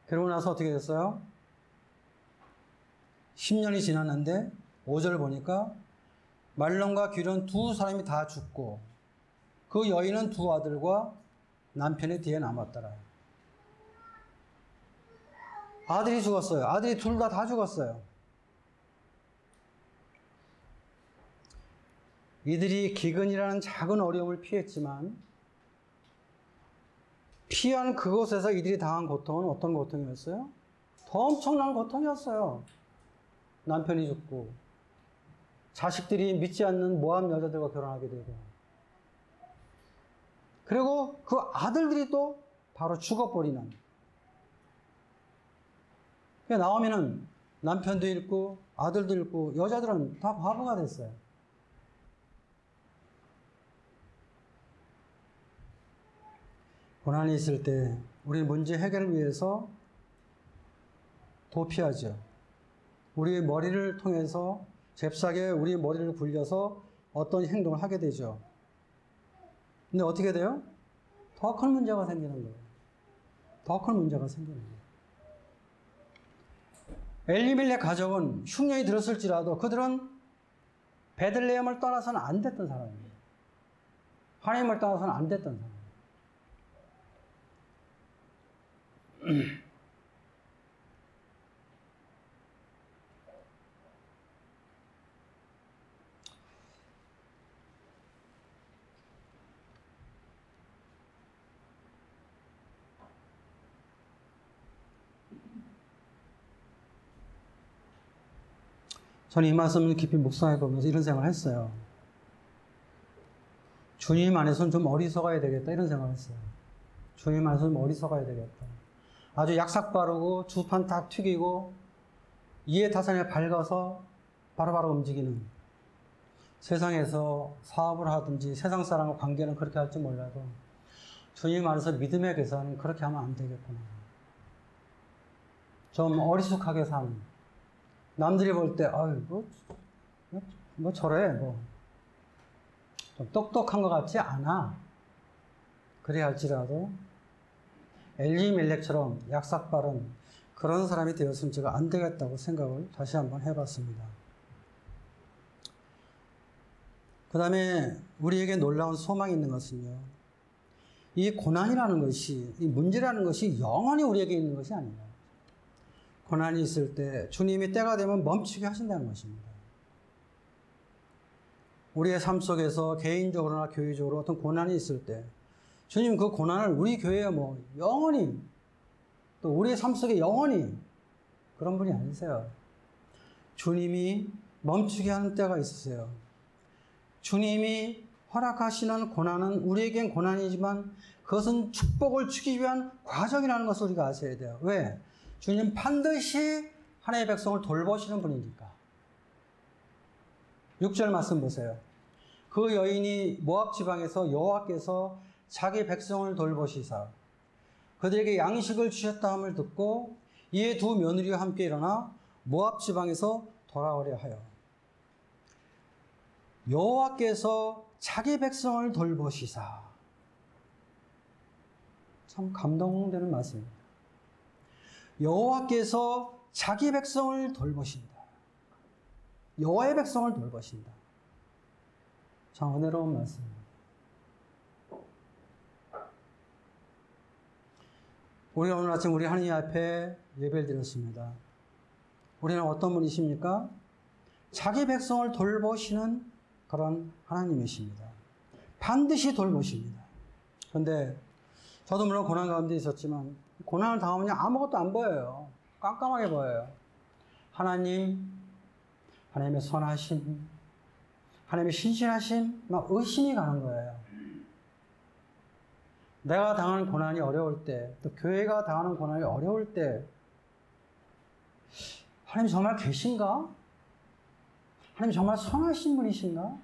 그러고 나서 어떻게 됐어요? 10년이 지났는데 5절 보니까 말론과 귀론 두 사람이 다 죽고 그 여인은 두 아들과 남편의 뒤에 남았더라. 아들이 죽었어요. 아들이 둘다다 죽었어요. 이들이 기근이라는 작은 어려움을 피했지만 피한 그곳에서 이들이 당한 고통은 어떤 고통이었어요? 더 엄청난 고통이었어요. 남편이 죽고 자식들이 믿지 않는 모함 여자들과 결혼하게 되고 그리고 그 아들들이 또 바로 죽어버리는 그러니까 나오면은 남편도 잃고 아들도 잃고 여자들은 다 바보가 됐어요. 고난이 있을 때 우리 문제 해결을 위해서 도피하죠. 우리 머리를 통해서 잽싸게 우리 머리를 굴려서 어떤 행동을 하게 되죠. 근데 어떻게 돼요? 더 큰 문제가 생기는 거예요. 더 큰 문제가 생기는 거예요. 엘리멜렉 가족은 흉년이 들었을지라도 그들은 베들레헴을 떠나서는 안 됐던 사람입니다. 하나님을 떠나서는 안 됐던 사람. 저는 이 말씀을 깊이 묵상해 보면서 이런 생각을 했어요. 주님 안에서는 좀 어리석어야 되겠다 이런 생각을 했어요. 주님 안에서는 어리석어야 되겠다. 아주 약삭 바르고 주판 딱 튀기고 이해 타산에 밝아서 바로바로 움직이는 세상에서 사업을 하든지 세상 사람과 관계는 그렇게 할지 몰라도 주님 안에서 믿음의 계산은 그렇게 하면 안 되겠구나. 좀 어리숙하게 사는 남들이 볼 때, 아유, 뭐, 뭐 저래, 뭐. 좀 똑똑한 것 같지 않아. 그래야 할지라도, 엘리멜렉처럼 약삭 바른 그런 사람이 되었으면 제가 안 되겠다고 생각을 다시 한번 해봤습니다. 그 다음에 우리에게 놀라운 소망이 있는 것은요. 이 고난이라는 것이, 이 문제라는 것이 영원히 우리에게 있는 것이 아니에요. 고난이 있을 때 주님이 때가 되면 멈추게 하신다는 것입니다. 우리의 삶 속에서 개인적으로나 교회적으로 어떤 고난이 있을 때 주님 그 고난을 우리 교회에 뭐 영원히 또 우리의 삶 속에 영원히 그런 분이 아니세요. 주님이 멈추게 하는 때가 있으세요. 주님이 허락하시는 고난은 우리에겐 고난이지만 그것은 축복을 주기 위한 과정이라는 것을 우리가 아셔야 돼요. 왜? 주님 반드시 하나님의 백성을 돌보시는 분이니까. 6절 말씀 보세요. 그 여인이 모압 지방에서 여호와께서 자기 백성을 돌보시사 그들에게 양식을 주셨다함을 듣고 이에 두 며느리와 함께 일어나 모압 지방에서 돌아오려 하여 여호와께서 자기 백성을 돌보시사 참 감동되는 말씀입니다. 여호와께서 자기 백성을 돌보신다. 여호와의 백성을 돌보신다. 참 은혜로운 말씀입니다. 우리가 오늘 아침 우리 하나님 앞에 예배를 드렸습니다. 우리는 어떤 분이십니까? 자기 백성을 돌보시는 그런 하나님이십니다. 반드시 돌보십니다. 그런데 저도 물론 고난 가운데 있었지만 고난을 당하면 아무것도 안 보여요. 깜깜하게 보여요. 하나님, 하나님의 선하심, 하나님의 신실하심, 막 의심이 가는 거예요. 내가 당하는 고난이 어려울 때, 또 교회가 당하는 고난이 어려울 때, 하나님 정말 계신가? 하나님 정말 선하신 분이신가?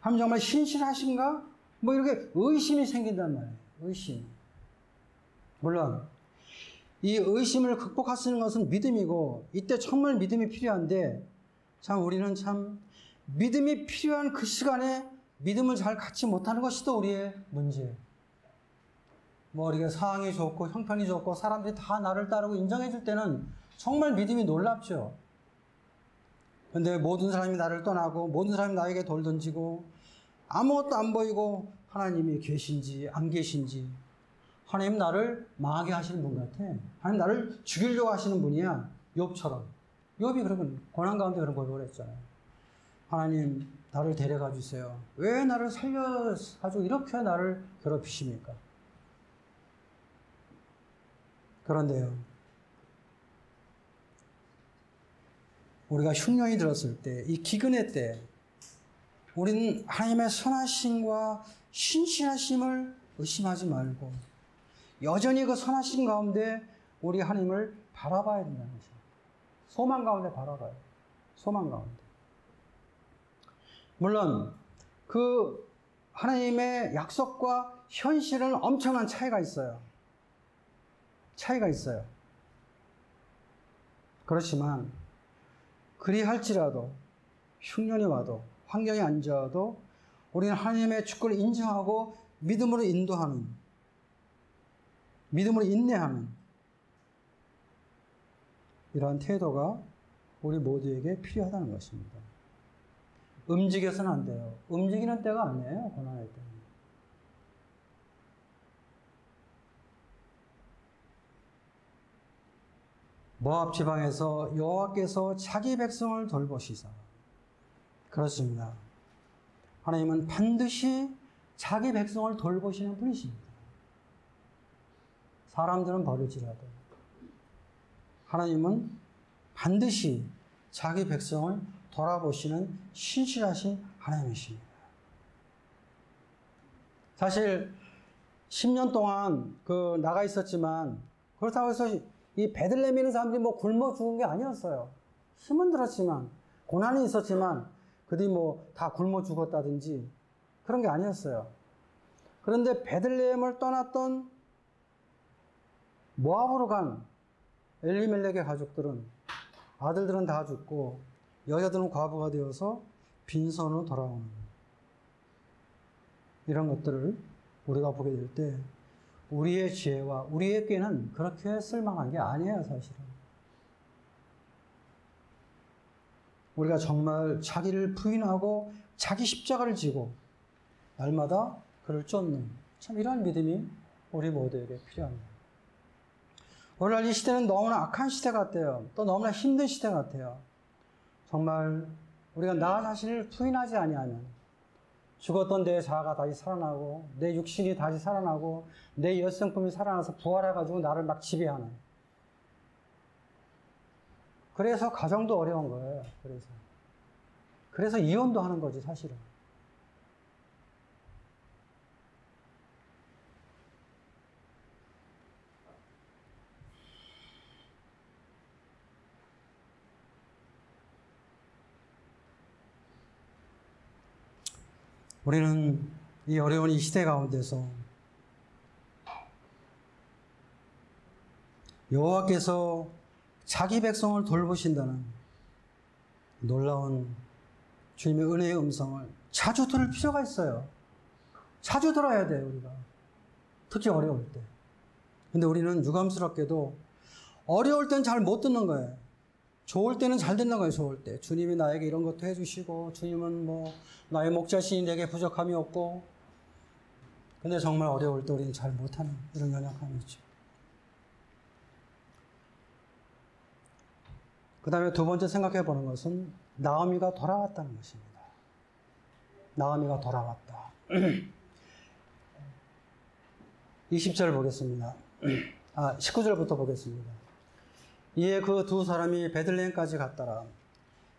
하나님 정말 신실하신가? 뭐 이렇게 의심이 생긴단 말이에요. 의심. 물론 이 의심을 있는 것은 믿음이고 이때 정말 믿음이 필요한데 참 우리는 참 믿음이 필요한 그 시간에 믿음을 잘 갖지 못하는 것이 또 우리의 문제예요. 뭐 우리가 상황이 좋고 형편이 좋고 사람들이 다 나를 따르고 인정해 줄 때는 정말 믿음이 놀랍죠. 근데 모든 사람이 나를 떠나고 모든 사람이 나에게 돌 던지고 아무것도 안 보이고 하나님이 계신지 안 계신지 하나님 나를 망하게 하시는 분 같아. 하나님 나를 죽이려고 하시는 분이야. 욥처럼. 욥이 그러면 고난 가운데 그런 고백을 했잖아요. 하나님 나를 데려가 주세요. 왜 나를 살려 가지고 이렇게 나를 괴롭히십니까? 그런데요. 우리가 흉년이 들었을 때, 이 기근의 때, 우리는 하나님의 선하심과 신실하심을 의심하지 말고, 여전히 그 선하심 가운데 우리 하나님을 바라봐야 된다는 것이죠. 소망 가운데 바라봐요. 소망 가운데. 물론, 그 하나님의 약속과 현실은 엄청난 차이가 있어요. 차이가 있어요. 그렇지만, 그리 할지라도, 흉년이 와도, 환경이 안 좋아도, 우리는 하나님의 주권을 인정하고 믿음으로 인도하는, 믿음으로 인내하는, 이러한 태도가 우리 모두에게 필요하다는 것입니다. 움직여서는 안 돼요. 움직이는 때가 아니에요, 고난의 때는. 모압 지방에서 여호와께서 자기 백성을 돌보시사 그렇습니다. 하나님은 반드시 자기 백성을 돌보시는 분이십니다. 사람들은 버릴지라도 하나님은 반드시 자기 백성을 돌아보시는 신실하신 하나님이십니다. 사실 10년 동안 그 나가 있었지만 그렇다고 해서 이 베들레헴에 있는 사람들이 뭐 굶어 죽은 게 아니었어요. 힘은 들었지만 고난이 있었지만 그들이 뭐 다 굶어 죽었다든지 그런 게 아니었어요. 그런데 베들레헴을 떠났던 모압으로 간 엘리멜렉의 가족들은 아들들은 다 죽고 여자들은 과부가 되어서 빈손으로 돌아오는 이런 것들을 우리가 보게 될 때 우리의 지혜와 우리의 꾀는 그렇게 쓸만한 게 아니에요, 사실은. 우리가 정말 자기를 부인하고 자기 십자가를 지고 날마다 그를 쫓는 참 이러한 믿음이 우리 모두에게 필요합니다. 오늘날 이 시대는 너무나 악한 시대 같아요. 또 너무나 힘든 시대 같아요. 정말 우리가 나 자신을 부인하지 아니하면 죽었던 내 자아가 다시 살아나고 내 육신이 다시 살아나고 내 여성품이 살아나서 부활해가지고 나를 막 지배하는 그래서 가정도 어려운 거예요. 그래서 그래서 이혼도 하는 거지 사실은. 우리는 이 어려운 이 시대 가운데서 여호와께서 자기 백성을 돌보신다는 놀라운 주님의 은혜의 음성을 자주 들을 필요가 있어요. 자주 들어야 돼요, 우리가. 특히 어려울 때. 근데 우리는 유감스럽게도 어려울 땐 잘 못 듣는 거예요. 좋을 때는 잘 듣는 거예요, 좋을 때. 주님이 나에게 이런 것도 해주시고, 주님은 뭐, 나의 목자신이 내게 부족함이 없고, 근데 정말 어려울 때 우리는 잘 못하는 이런 연약함이 있죠. 그 다음에 두 번째 생각해 보는 것은 나오미가 돌아왔다는 것입니다. 나오미가 돌아왔다. 20절 보겠습니다. 아, 19절부터 보겠습니다. 이에 그 두 사람이 베들레헴까지 갔더라.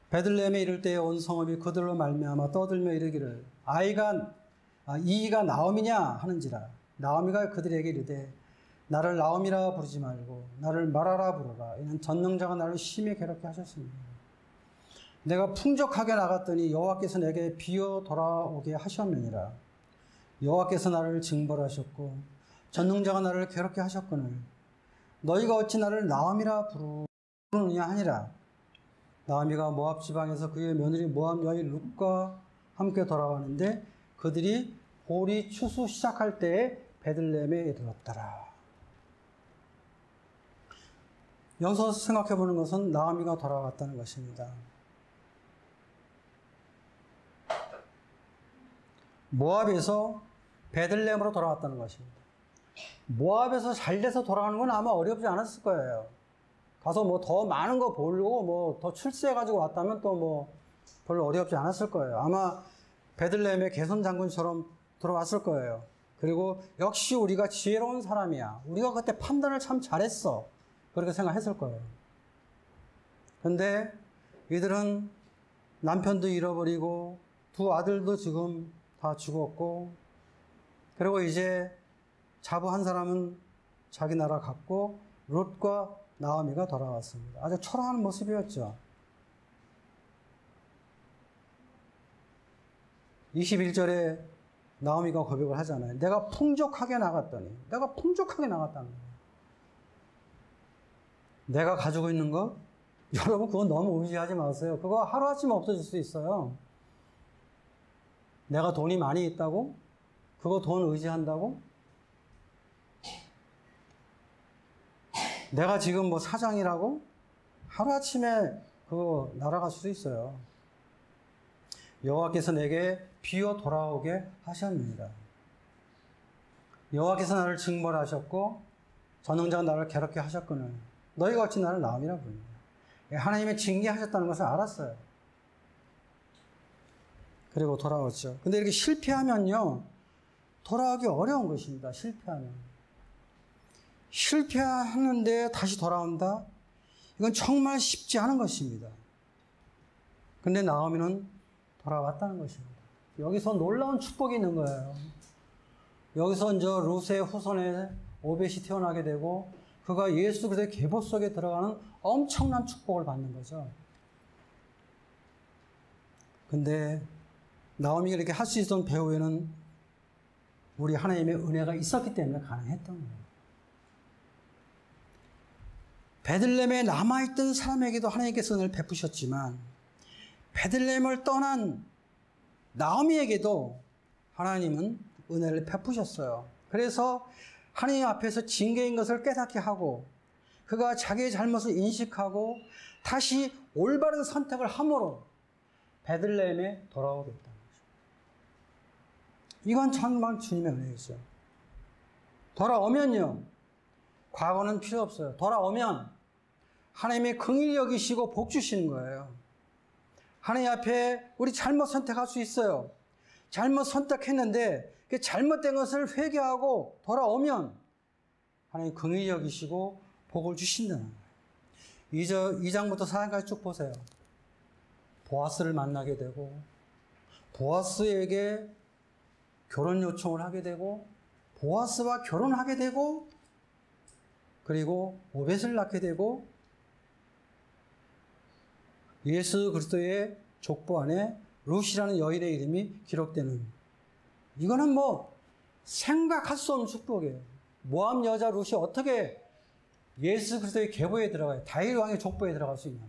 베들레헴에 이를 때에 온 성읍이 그들로 말미암아 떠들며 이르기를 아이가 아, 이가 나옴이냐 하는지라 나옴이가 그들에게 이르되 나를 나옴이라 부르지 말고 나를 말하라 부르라 이는 전능자가 나를 심히 괴롭게 하셨습니다. 내가 풍족하게 나갔더니 여호와께서 내게 비어 돌아오게 하셨느니라 여호와께서 나를 징벌하셨고 전능자가 나를 괴롭게 하셨거늘 너희가 어찌 나를 나음이라 부르느냐 하니라. 나음이가 모압 지방에서 그의 며느리 모압 여인 룻과 함께 돌아가는데 그들이 보리 추수 시작할 때에 베들레헴에 이르렀더라. 여기서 생각해 보는 것은 나아미가 돌아갔다는 것입니다. 모압에서 베들레헴으로 돌아갔다는 것입니다. 모압에서 잘 돼서 돌아가는 건 아마 어렵지 않았을 거예요. 가서 뭐 더 많은 거 보려고 뭐 더 출세해가지고 왔다면 또 뭐 별로 어렵지 않았을 거예요. 아마 베들레헴의 개선 장군처럼 들어왔을 거예요. 그리고 역시 우리가 지혜로운 사람이야. 우리가 그때 판단을 참 잘했어. 그렇게 생각했을 거예요. 근데 이들은 남편도 잃어버리고 두 아들도 지금 다 죽었고 그리고 이제 자부 한 사람은 자기 나라 갔고 롯과 나오미가 돌아왔습니다. 아주 초라한 모습이었죠. 21절에 나오미가 고백을 하잖아요. 내가 풍족하게 나갔더니 내가 풍족하게 나갔다는 거예요. 내가 가지고 있는 거 여러분 그건 너무 의지하지 마세요. 그거 하루아침에 없어질 수 있어요. 내가 돈이 많이 있다고? 그거 돈 의지한다고? 내가 지금 뭐 사장이라고? 하루아침에 그거 날아갈 수도 있어요. 여호와께서 내게 비어 돌아오게 하셨습니다. 여호와께서 나를 징벌하셨고 전능자가 나를 괴롭게 하셨거늘 너희가 어찌 나를 나음이라 부르냐. 하나님의 징계하셨다는 것을 알았어요. 그리고 돌아왔죠. 근데 이렇게 실패하면요. 돌아오기 어려운 것입니다. 실패하면. 실패하는데 다시 돌아온다? 이건 정말 쉽지 않은 것입니다. 근데 나오미는 돌아왔다는 것입니다. 여기서 놀라운 축복이 있는 거예요. 여기서 이제 루스의 후손에 오벳이 태어나게 되고 그가 예수 그리스도의 계보 속에 들어가는 엄청난 축복을 받는 거죠. 근데 나오미가 이렇게 할 수 있었던 배후에는 우리 하나님의 은혜가 있었기 때문에 가능했던 거예요. 베들렘에 남아있던 사람에게도 하나님께서 은혜를 베푸셨지만 베들렘을 떠난 나오미에게도 하나님은 은혜를 베푸셨어요. 그래서 하나님 앞에서 징계인 것을 깨닫게 하고 그가 자기의 잘못을 인식하고 다시 올바른 선택을 함으로 베들레헴에 돌아오게 됐다는 거죠. 이건 정말 주님의 은혜이죠. 돌아오면요. 과거는 필요 없어요. 돌아오면 하나님의 긍휼히 여기시고 복 주시는 거예요. 하나님 앞에 우리 잘못 선택할 수 있어요. 잘못 선택했는데 그 잘못된 것을 회개하고 돌아오면 하나님 긍휼히 여기시고 복을 주신다는 거예요. 2장, 2장부터 4장까지 쭉 보세요. 보아스를 만나게 되고 보아스에게 결혼 요청을 하게 되고 보아스와 결혼하게 되고 그리고 오벳을 낳게 되고 예수 그리스도의 족보 안에 루시라는 여인의 이름이 기록되는 이거는 뭐 생각할 수 없는 축복이에요. 모함 여자 루시 어떻게 예수 그리스도의 계보에 들어가요? 다윗 왕의 족보에 들어갈 수 있냐?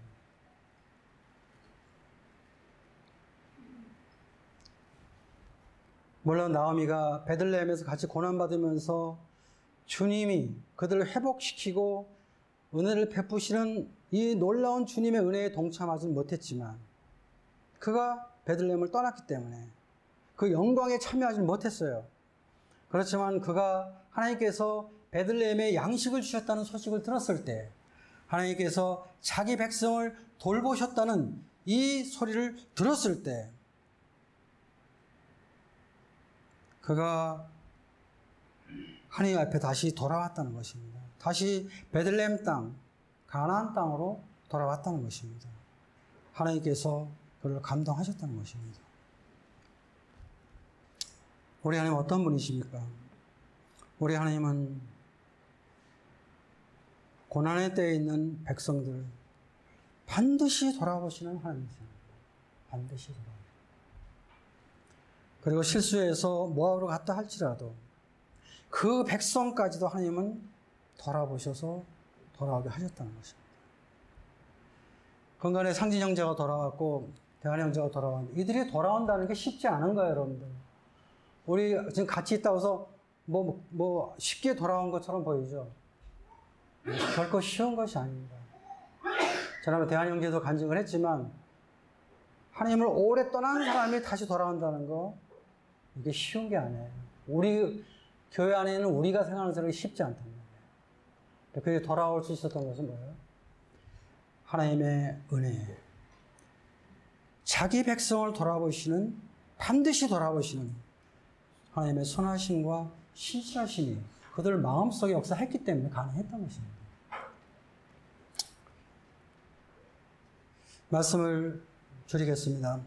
물론 나오미가 베들레헴에서 같이 고난 받으면서 주님이 그들을 회복시키고 은혜를 베푸시는 이 놀라운 주님의 은혜에 동참하지 못했지만 그가 베들레헴을 떠났기 때문에 그 영광에 참여하지 못했어요. 그렇지만 그가 하나님께서 베들레헴에 양식을 주셨다는 소식을 들었을 때 하나님께서 자기 백성을 돌보셨다는 이 소리를 들었을 때 그가 하나님 앞에 다시 돌아왔다는 것입니다. 다시 베들레헴 땅, 가나안 땅으로 돌아왔다는 것입니다. 하나님께서 그를 감동하셨다는 것입니다. 우리 하나님 어떤 분이십니까? 우리 하나님은 고난의 때에 있는 백성들 반드시 돌아보시는 하나님이십니다. 반드시 돌아. 그리고 실수해서 모압으로 갔다 할지라도 그 백성까지도 하나님은 돌아보셔서 돌아오게 하셨다는 것입니다. 건강에 상진 형제가 돌아왔고 대한 형제가 돌아왔는데 이들이 돌아온다는 게 쉽지 않은 거예요, 여러분들. 우리 지금 같이 있다고 해서 뭐, 뭐 쉽게 돌아온 것처럼 보이죠. 결코 쉬운 것이 아닙니다. 지난번 대한 형제도 간증을 했지만 하나님을 오래 떠난 사람이 다시 돌아온다는 거 이게 쉬운 게 아니에요. 우리 교회 안에는 우리가 생각하는 것처럼 쉽지 말이에요. 그게 돌아올 수 있었던 것은 뭐예요? 하나님의 은혜. 자기 백성을 돌아보시는 반드시 돌아보시는 하나님의 선하심과 신실하심이 그들 마음속에 역사했기 때문에 가능했던 것입니다. 말씀을 드리겠습니다.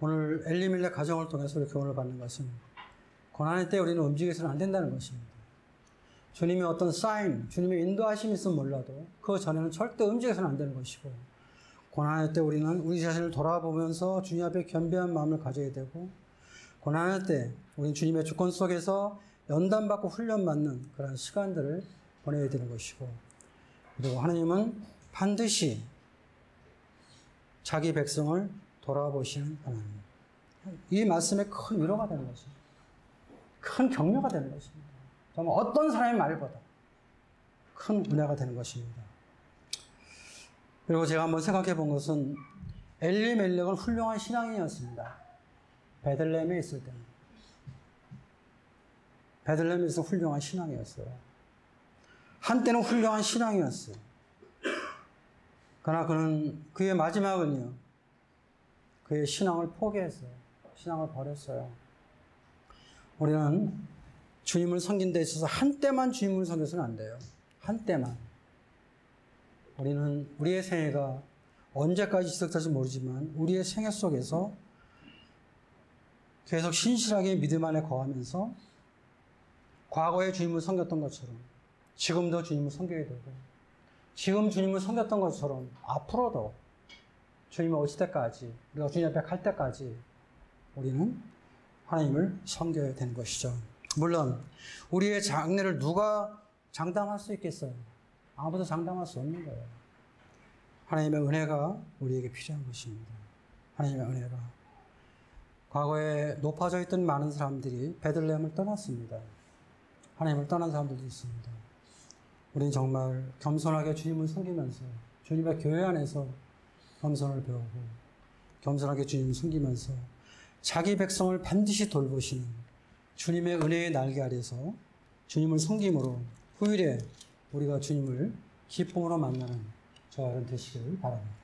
오늘 엘리밀레 가정을 통해서 우리 교훈을 받는 것은 고난의 때 우리는 움직여서는 안 된다는 것입니다. 주님의 어떤 사인, 주님의 인도하심이 있으면 몰라도 그 전에는 절대 움직여서는 안 되는 것이고 고난의 때 우리는 우리 자신을 돌아보면서 주님 앞에 겸비한 마음을 가져야 되고 고난의 때 우리는 주님의 주권 속에서 연단받고 훈련받는 그런 시간들을 보내야 되는 것이고 그리고 하나님은 반드시 자기 백성을 돌아보시는 하나님. 이 말씀에 큰 위로가 되는 것입니다. 큰 격려가 되는 것입니 다. 정말 어떤 사람의 말보다 큰 은혜가 되는 것입니다. 그리고 제가 한번 생각해 본 것은 엘리 멜렉은 훌륭한 신앙인이었습니다. 베들레헴에 있을 때는. 베들레헴에서 훌륭한 신앙이었어요. 한때는 훌륭한 신앙이었어요. 그러나 그는 그의 마지막은요. 그의 신앙을 포기했어요. 신앙을 버렸어요. 우리는 주님을 섬긴 데 있어서 한때만 주님을 섬겨서는 안 돼요. 한때만. 우리는 우리의 생애가 언제까지 지속될지 모르지만 우리의 생애 속에서 계속 신실하게 믿음 안에 거하면서 과거에 주님을 섬겼던 것처럼 지금도 주님을 섬겨야 되고 지금 주님을 섬겼던 것처럼 앞으로도 주님을 오실 때까지 우리가 주님 앞에 갈 때까지 우리는 하나님을 섬겨야 되는 것이죠. 물론 우리의 장래를 누가 장담할 수 있겠어요? 아무도 장담할 수 없는 거예요. 하나님의 은혜가 우리에게 필요한 것입니다. 하나님의 은혜가 과거에 높아져 있던 많은 사람들이 베들레헴을 떠났습니다. 하나님을 떠난 사람들도 있습니다. 우리는 정말 겸손하게 주님을 섬기면서 주님의 교회 안에서 겸손을 배우고 겸손하게 주님을 섬기면서 자기 백성을 반드시 돌보시는 주님의 은혜의 날개 아래서 주님을 섬김으로 후일에 우리가 주님을 기쁨으로 만나는 저와 여러분 되시기를 바랍니다.